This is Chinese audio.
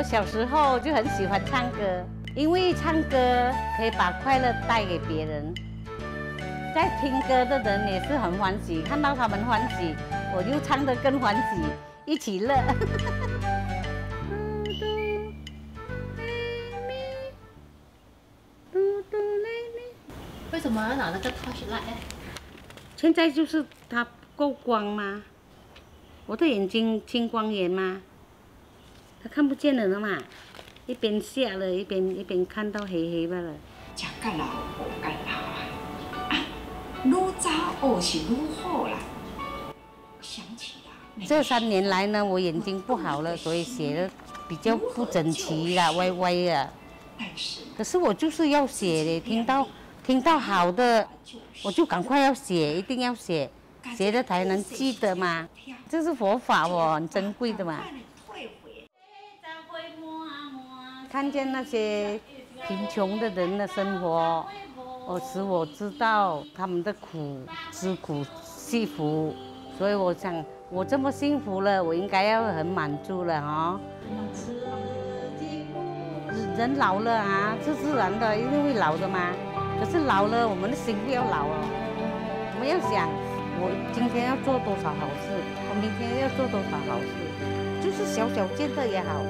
小时候就很喜欢唱歌，因为唱歌可以把快乐带给别人，在听歌的人也是很欢喜，看到他们欢喜，我就唱得更欢喜，一起乐。为什么要拿那个 touch light？现在就是它不够光吗？我的眼睛青光眼吗？他看不见了的嘛，一边下了一边一边看到黑黑罢了。食甲老无甲老啊，啊，愈早学是愈好啦。想起啦，这三年来呢，我眼睛不好了，所以写的比较不整齐啦，歪歪的。但是可是我就是要写的，听到听到好的，我就赶快要写，一定要写，写了才能记得嘛。这是佛法哦，很珍贵的嘛。看见那些贫穷的人的生活，我使我知道他们的苦，知苦惜福，所以我想，我这么幸福了，我应该要很满足了哦。人老了啊，是自然的，一定会老的嘛。可是老了，我们的心不要老哦。我们要想，我今天要做多少好事，我明天要做多少好事，就是小小件的也好。